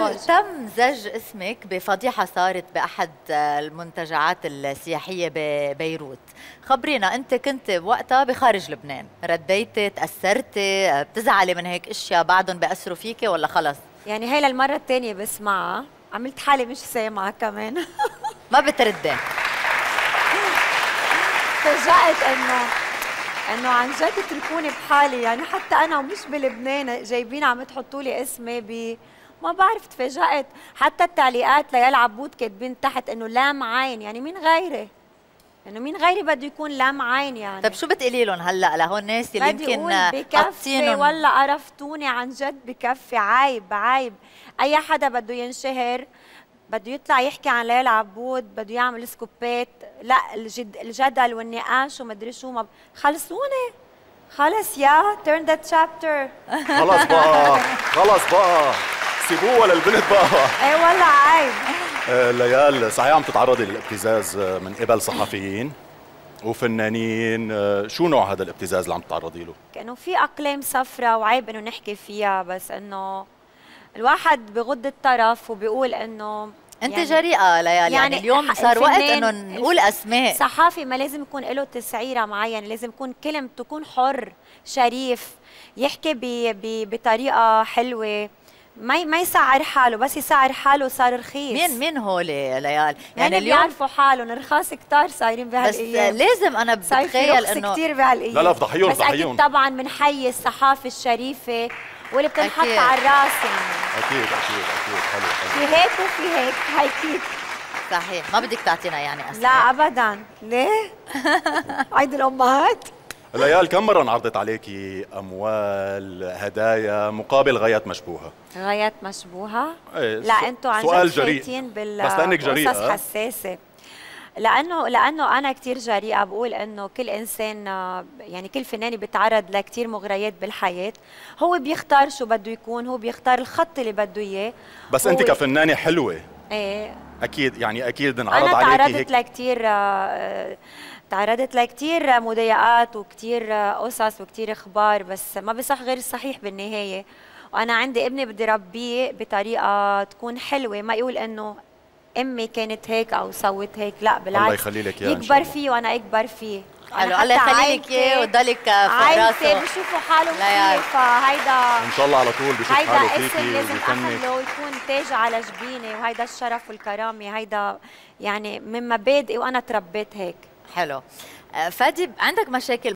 زواج. تم زج اسمك بفضيحة صارت بأحد المنتجعات السياحية ببيروت خبرينا أنت كنت بوقتها بخارج لبنان. رديتي تأثرتي بتزعلي من هيك أشياء بعدهم بأثروا فيكي ولا خلص؟ يعني هي للمرة الثانية بسمعها. عملت حالي مش سامعة كمان. ما بتردي. تفاجأت إنه إنه عن جد اتركوني بحالي. يعني حتى أنا ومش بلبنان جايبين عم تحطوا لي اسمي ب ما بعرف تفاجأت. حتى التعليقات ليال عبود كاتبين تحت إنه لام عين. يعني مين غيري انه مين غيري بده يكون لام عين يعني؟ طب شو بتقولي لهم هلا؟ لهون الناس اللي يمكن بكفي ولا عرفتوني عن جد بكفي. عيب عيب. أي حدا بده ينشهر بده يطلع يحكي عن ليلى عبود بده يعمل سكوبات. لا الجد الجدل والنقاش ومدري شو ما ب- خلصوني. خلص يا turn that chapter. خلص بقى. خلص بقى. سيبوها للبنت بقى؟ إيه والله عيب. آه، ليال صحيح عم تتعرضي للابتزاز آه، من قبل صحفيين وفنانين آه، شو نوع هذا الابتزاز اللي عم تتعرضي له؟ كانوا في أقلام صفرة وعيب إنه نحكي فيها بس إنه الواحد بغض الطرف وبيقول إنه أنت يعني جريئة ليالي يعني, يعني اليوم صار وقت إنه نقول أسماء. صحافي ما لازم يكون له تسعيرة معينه لازم يكون كلمته تكون حر شريف يحكي ب ب بطريقة حلوة. ما ما يسعر حاله بس يسعر حاله صار رخيص. مين مين هول ليال؟ يعني, يعني اليوم بيعرفوا حالهم رخاص كتار صايرين بس بهالأيام. لازم أنا بتخيل انه كثير بهالأيام. لا لا فضحيون بس فضحيون. أكيد طبعا بنحيي الصحافة الشريفة واللي بتنحط. على الرأس. أكيد أكيد أكيد. حلو حلو. في هيك وفي هيك هيك صحيح. ما بدك تعطينا يعني اسماء لا ابدا. ليه؟ عيد الأمهات. ليال كم مرة انعرضت عليكي أموال هدايا مقابل غايات مشبوهة؟ غايات مشبوهة إيه، لا أنتوا عن سؤال جريء. بال بس لأنك جريئة. حساسة لأنه لأنه أنا كثير جريئة بقول إنه كل إنسان آه، يعني كل فنان بيتعرض لكثير مغريات بالحياة هو بيختار شو بده يكون هو بيختار الخط اللي بده إياه بس أنت كفنانة حلوة إيه أكيد يعني أكيد انعرض أنا عليكي تعرضت هيك. لكثير آه، تعرضت لكثير مضايقات وكثير آه، قصص وكثير إخبار بس ما بصح غير الصحيح بالنهاية. وأنا عندي ابني بدي ربيه بطريقة تكون حلوة ما يقول إنه أمي كانت هيك أو سوت هيك لا بالعكس. الله يخلي لك يكبر. فيه وأنا أكبر فيه. حلو الله حتى يخلي لك اياه وتضلك عائلتي راسه بشوفوا يا- فيه فهيدا إن شاء الله على طول بشوف هيدا حاله اسم فيكي لازم وبفنك. احمله ويكون تاج على جبيني وهيدا الشرف والكرامة هيدا يعني من مبادئي وأنا تربيت هيك. حلو. آه، فادي عندك مشاكل